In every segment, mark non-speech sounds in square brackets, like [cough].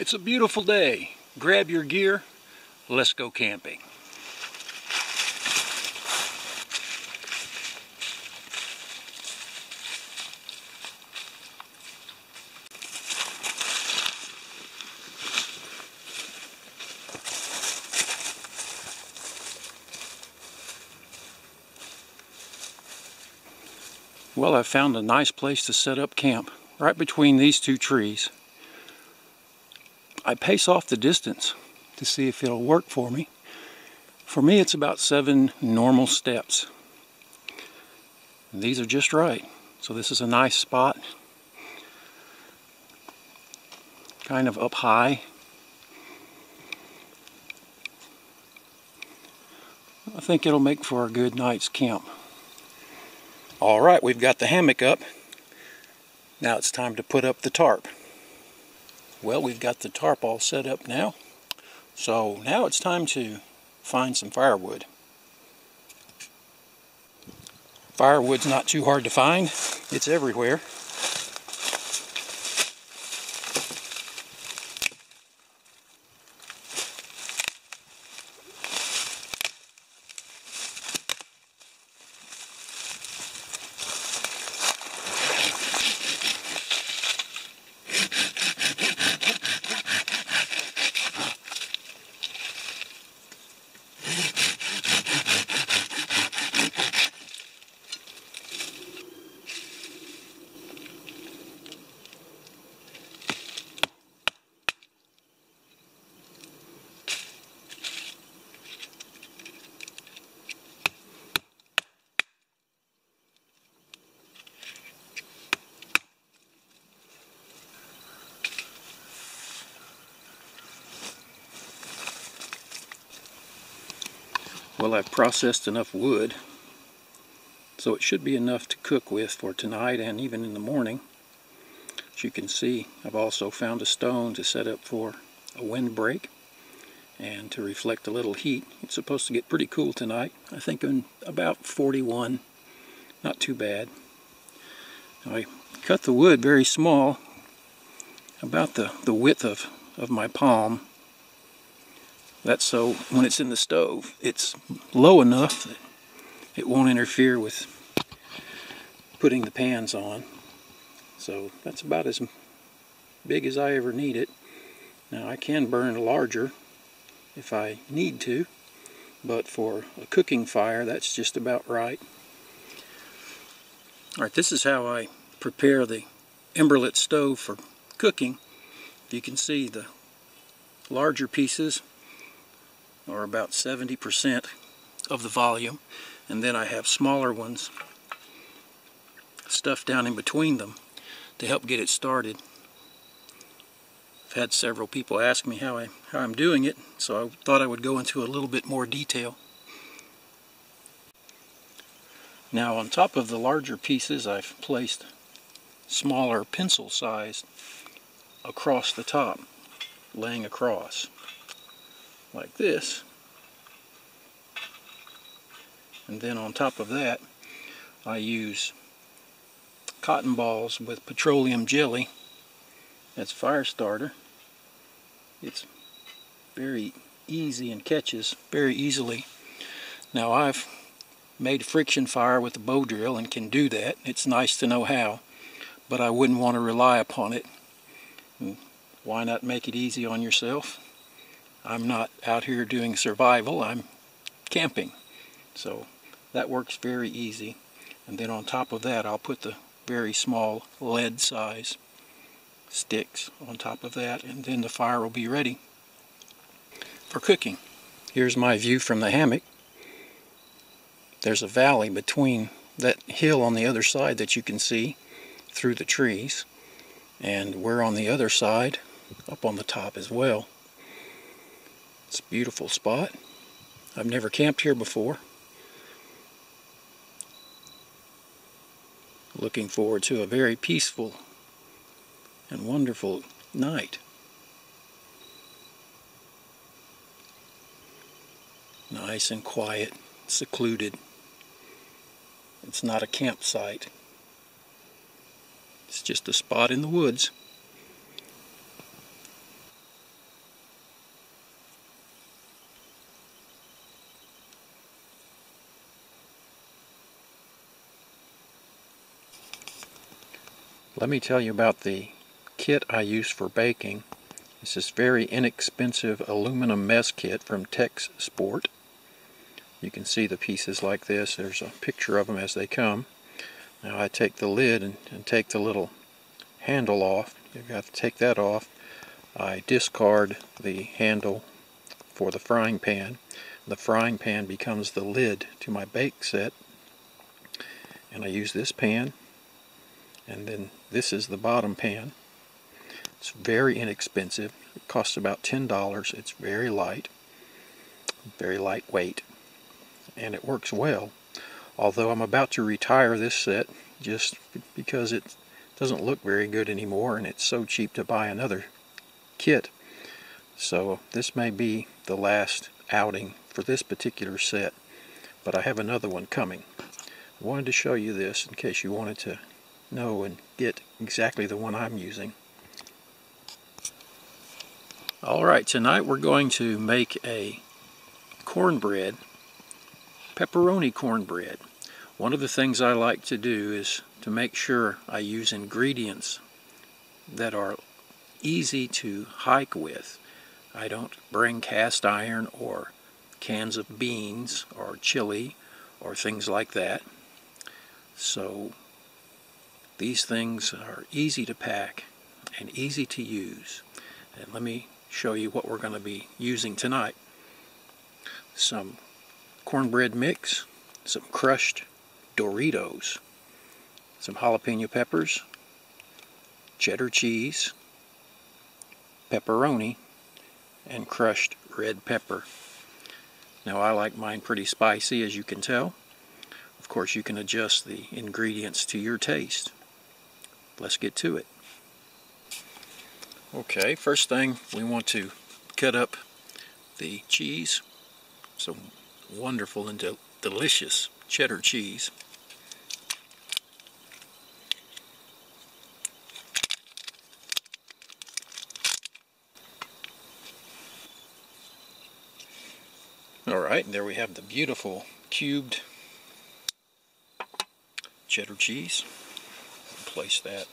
It's a beautiful day. Grab your gear. Let's go camping. Well, I found a nice place to set up camp right between these two trees. I pace off the distance to see if it'll work for me. For me, it's about seven normal steps. And these are just right. So this is a nice spot. Kind of up high. I think it'll make for a good night's camp. All right, we've got the hammock up. Now it's time to put up the tarp. Well, we've got the tarp all set up now. So now it's time to find some firewood. Firewood's not too hard to find. It's everywhere. Well, I've processed enough wood, so it should be enough to cook with for tonight and even in the morning. As you can see, I've also found a stone to set up for a windbreak and to reflect a little heat. It's supposed to get pretty cool tonight. I think in about 41, not too bad. I cut the wood very small, about the, the width of, of my palm, that's so when it's in the stove, it's low enough that it won't interfere with putting the pans on. So that's about as big as I ever need it. Now I can burn larger if I need to, but for a cooking fire that's just about right. Alright, this is how I prepare the emberlit stove for cooking. You can see the larger pieces or about 70% of the volume and then I have smaller ones stuffed down in between them to help get it started. I've had several people ask me how, I, how I'm doing it so I thought I would go into a little bit more detail. Now on top of the larger pieces I've placed smaller pencil sized across the top laying across like this. And then on top of that, I use cotton balls with petroleum jelly. That's fire starter. It's very easy and catches very easily. Now I've made friction fire with a bow drill and can do that. It's nice to know how, but I wouldn't want to rely upon it. Why not make it easy on yourself? I'm not out here doing survival, I'm camping. So that works very easy. And then on top of that, I'll put the very small lead size sticks on top of that, and then the fire will be ready for cooking. Here's my view from the hammock. There's a valley between that hill on the other side that you can see through the trees. And we're on the other side, up on the top as well. It's a beautiful spot. I've never camped here before. Looking forward to a very peaceful and wonderful night. Nice and quiet, secluded. It's not a campsite. It's just a spot in the woods. Let me tell you about the kit I use for baking. It's this very inexpensive aluminum mess kit from Texsport. You can see the pieces like this. There's a picture of them as they come. Now I take the lid and, and take the little handle off. You've got to take that off. I discard the handle for the frying pan. The frying pan becomes the lid to my bake set. And I use this pan. And then this is the bottom pan. It's very inexpensive. It costs about $10. It's very light, very lightweight, and it works well. Although I'm about to retire this set just because it doesn't look very good anymore and it's so cheap to buy another kit. So this may be the last outing for this particular set, but I have another one coming. I wanted to show you this in case you wanted to know and get exactly the one I'm using. Alright, tonight we're going to make a cornbread, pepperoni cornbread. One of the things I like to do is to make sure I use ingredients that are easy to hike with. I don't bring cast iron or cans of beans or chili or things like that. So these things are easy to pack and easy to use. And let me show you what we're going to be using tonight. Some cornbread mix, some crushed Doritos, some jalapeno peppers, cheddar cheese, pepperoni, and crushed red pepper. Now I like mine pretty spicy as you can tell. Of course you can adjust the ingredients to your taste. Let's get to it. Okay, first thing we want to cut up the cheese. Some wonderful and de delicious cheddar cheese. Alright, and there we have the beautiful cubed cheddar cheese. Place that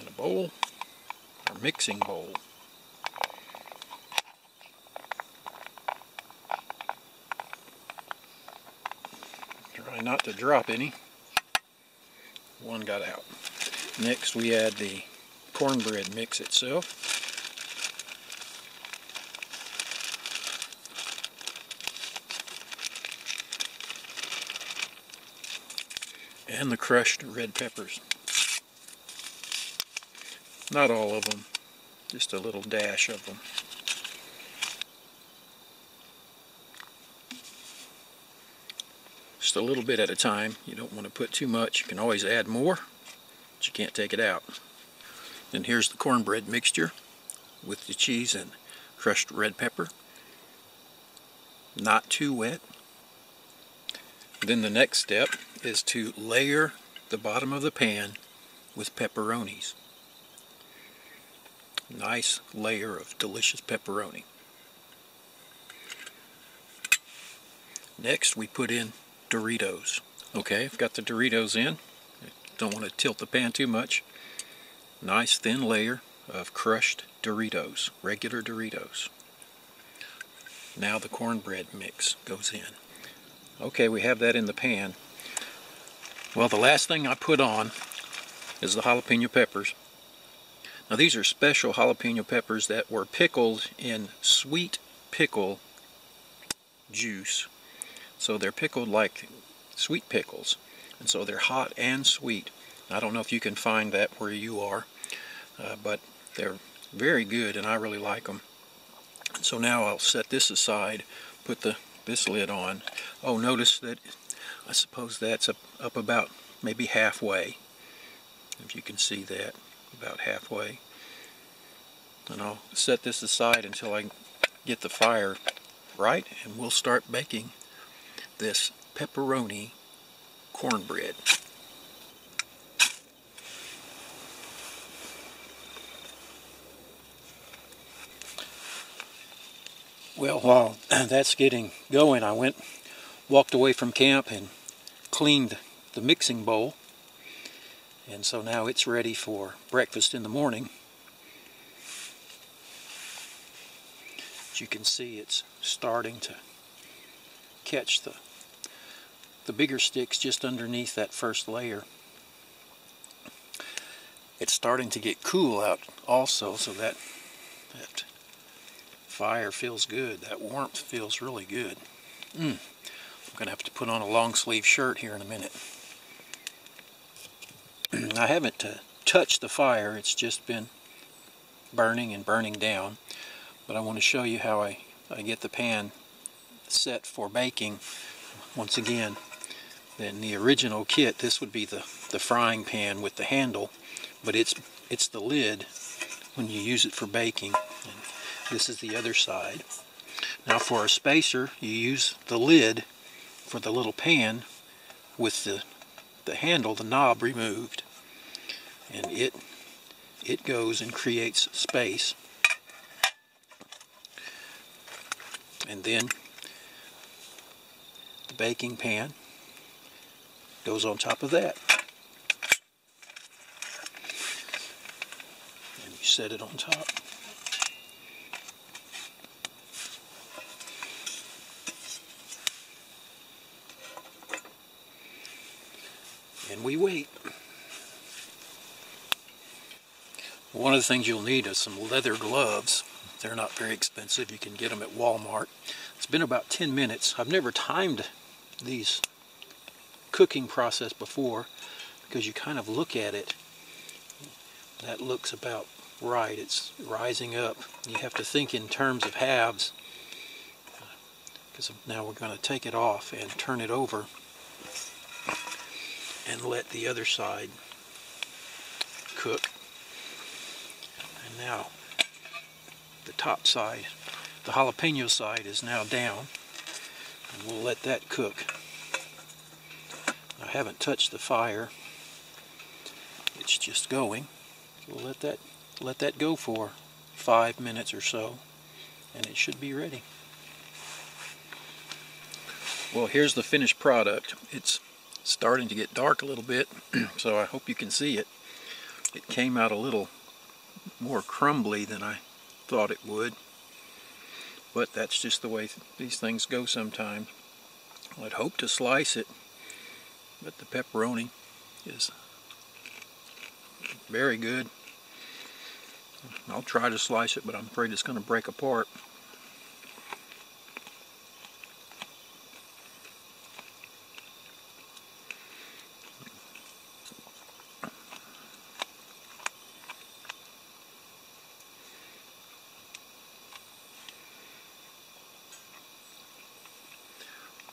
in a bowl, or mixing bowl. Try not to drop any. One got out. Next we add the cornbread mix itself. And the crushed red peppers. Not all of them, just a little dash of them. Just a little bit at a time. You don't want to put too much. You can always add more, but you can't take it out. Then here's the cornbread mixture with the cheese and crushed red pepper. Not too wet. Then the next step is to layer the bottom of the pan with pepperonis nice layer of delicious pepperoni. Next we put in Doritos. Okay, I've got the Doritos in. Don't want to tilt the pan too much. Nice thin layer of crushed Doritos, regular Doritos. Now the cornbread mix goes in. Okay, we have that in the pan. Well, the last thing I put on is the jalapeno peppers. Now these are special jalapeno peppers that were pickled in sweet pickle juice. So they're pickled like sweet pickles. And so they're hot and sweet. I don't know if you can find that where you are, uh, but they're very good and I really like them. So now I'll set this aside, put the this lid on. Oh, notice that I suppose that's up, up about maybe halfway, if you can see that about halfway. And I'll set this aside until I get the fire right and we'll start baking this pepperoni cornbread. Well, while [clears throat] that's getting going, I went, walked away from camp and cleaned the mixing bowl And so now it's ready for breakfast in the morning. As you can see, it's starting to catch the the bigger sticks just underneath that first layer. It's starting to get cool out also, so that that fire feels good. That warmth feels really good. Mm. Going to have to put on a long sleeve shirt here in a minute. [clears throat] I haven't uh, touched the fire, it's just been burning and burning down. But I want to show you how I, I get the pan set for baking. Once again, in the original kit, this would be the, the frying pan with the handle, but it's, it's the lid when you use it for baking. And this is the other side. Now for a spacer, you use the lid for the little pan with the, the handle, the knob removed. And it, it goes and creates space. And then the baking pan goes on top of that. And you set it on top. We wait. One of the things you'll need is some leather gloves. They're not very expensive. You can get them at Walmart. It's been about 10 minutes. I've never timed these cooking process before because you kind of look at it that looks about right it's rising up you have to think in terms of halves uh, because now we're going to take it off and turn it over let the other side cook and now the top side the jalapeno side is now down and we'll let that cook I haven't touched the fire. It's just going. we'll let that let that go for five minutes or so and it should be ready. Well here's the finished product. It's starting to get dark a little bit [clears throat] so I hope you can see it. It came out a little more crumbly than I thought it would but that's just the way these things go sometimes. I'd hope to slice it but the pepperoni is very good. I'll try to slice it, but I'm afraid it's going to break apart.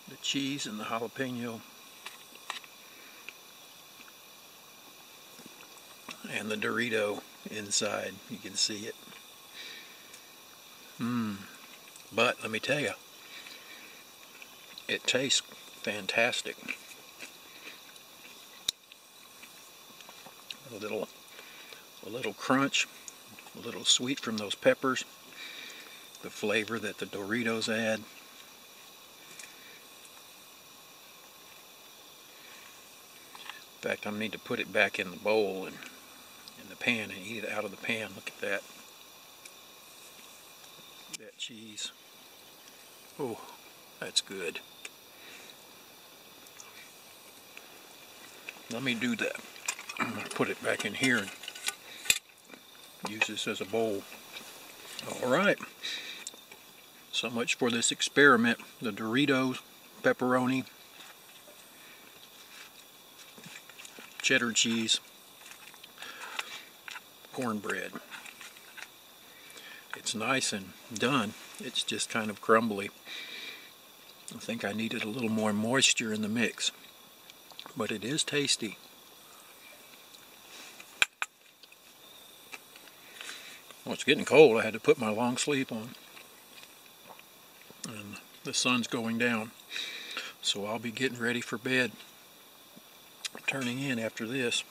The cheese and the jalapeno and the Dorito inside. You can see it. Mmm. But let me tell you, it tastes fantastic. A little, a little crunch, a little sweet from those peppers, the flavor that the Doritos add. In fact, I need to put it back in the bowl and in the pan and eat it out of the pan. Look at that. That cheese. Oh, that's good. Let me do that. [clears throat] I'm going to put it back in here and use this as a bowl. Alright. So much for this experiment. The Doritos, pepperoni, cheddar cheese, cornbread. It's nice and done. It's just kind of crumbly. I think I needed a little more moisture in the mix. But it is tasty. Well, it's getting cold. I had to put my long sleeve on. And the sun's going down. So I'll be getting ready for bed. Turning in after this.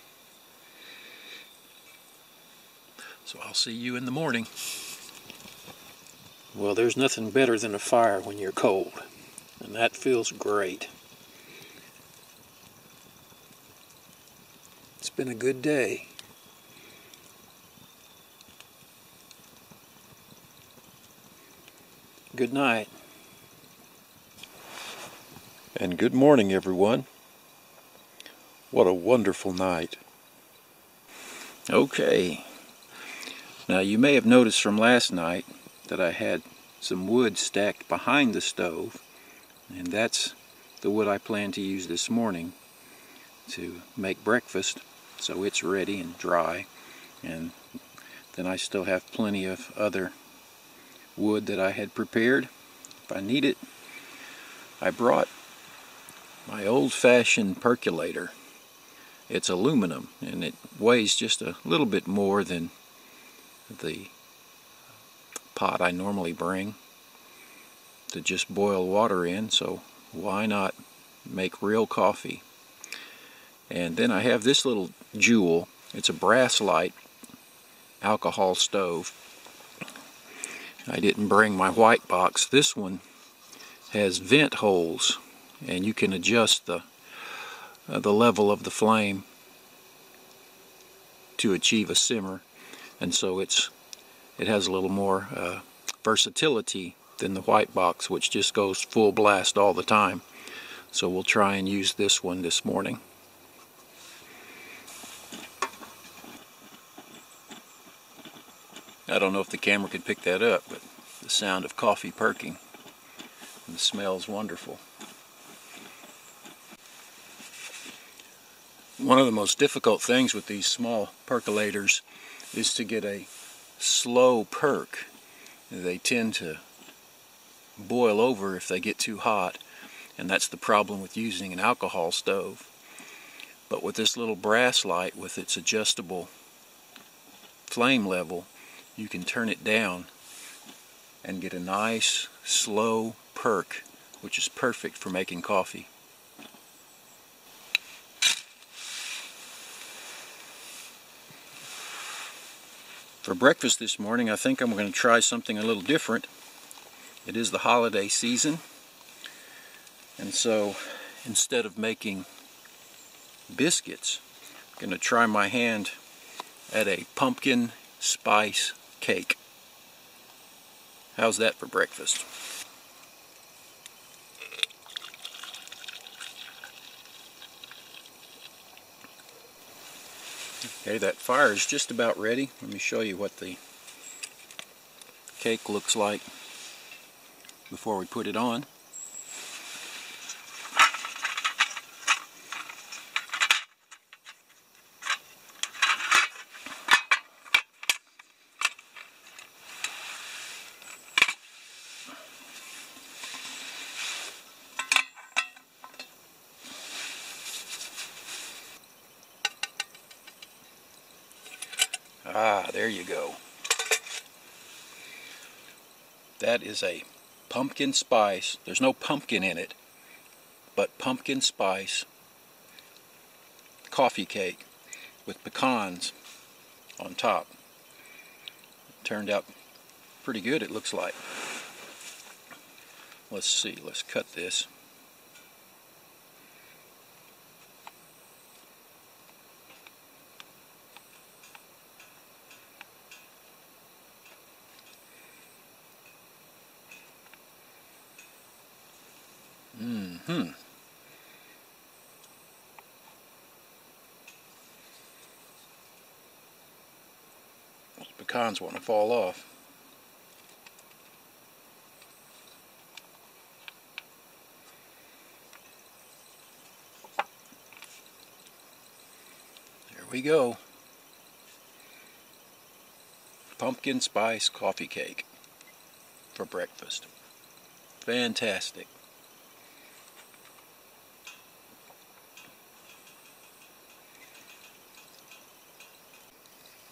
So I'll see you in the morning. Well, there's nothing better than a fire when you're cold, and that feels great. It's been a good day. Good night. And good morning, everyone. What a wonderful night. Okay. Now you may have noticed from last night that I had some wood stacked behind the stove and that's the wood I plan to use this morning to make breakfast so it's ready and dry and then I still have plenty of other wood that I had prepared if I need it. I brought my old-fashioned percolator it's aluminum and it weighs just a little bit more than the pot I normally bring to just boil water in so why not make real coffee? And then I have this little jewel. It's a Brasslight alcohol stove. I didn't bring my white box. This one has vent holes and you can adjust the uh, the level of the flame to achieve a simmer. And so it's it has a little more uh, versatility than the white box which just goes full blast all the time. So we'll try and use this one this morning. I don't know if the camera could pick that up but the sound of coffee perking and the smells wonderful One of the most difficult things with these small percolators is to get a slow perk. They tend to boil over if they get too hot and that's the problem with using an alcohol stove. But with this little Brasslight with its adjustable flame level you can turn it down and get a nice slow perk which is perfect for making coffee. For breakfast this morning, I think I'm going to try something a little different. It is the holiday season, and so instead of making biscuits, I'm going to try my hand at a pumpkin spice cake. How's that for breakfast? Okay, that fire is just about ready. Let me show you what the cake looks like before we put it on. There you go. That is a pumpkin spice. There's no pumpkin in it, but pumpkin spice coffee cake with pecans on top. Turned out pretty good, it looks like. Let's see, let's cut this. Those pecans want to fall off. There we go. Pumpkin spice coffee cake for breakfast. Fantastic.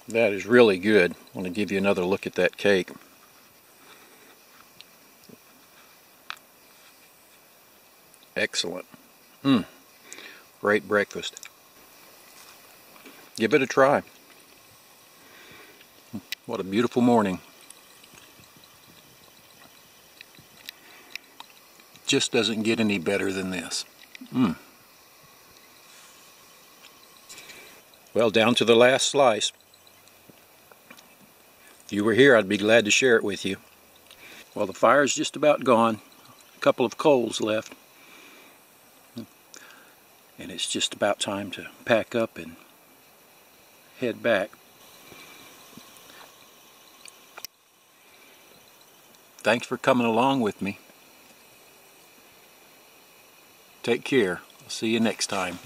That is really good. I want to give you another look at that cake. Excellent. Mmm. Great breakfast. Give it a try. What a beautiful morning. Just doesn't get any better than this. Mmm. Well, down to the last slice. If you were here, I'd be glad to share it with you. Well, the fire's just about gone. A couple of coals left. And it's just about time to pack up and head back. Thanks for coming along with me. Take care. I'll see you next time.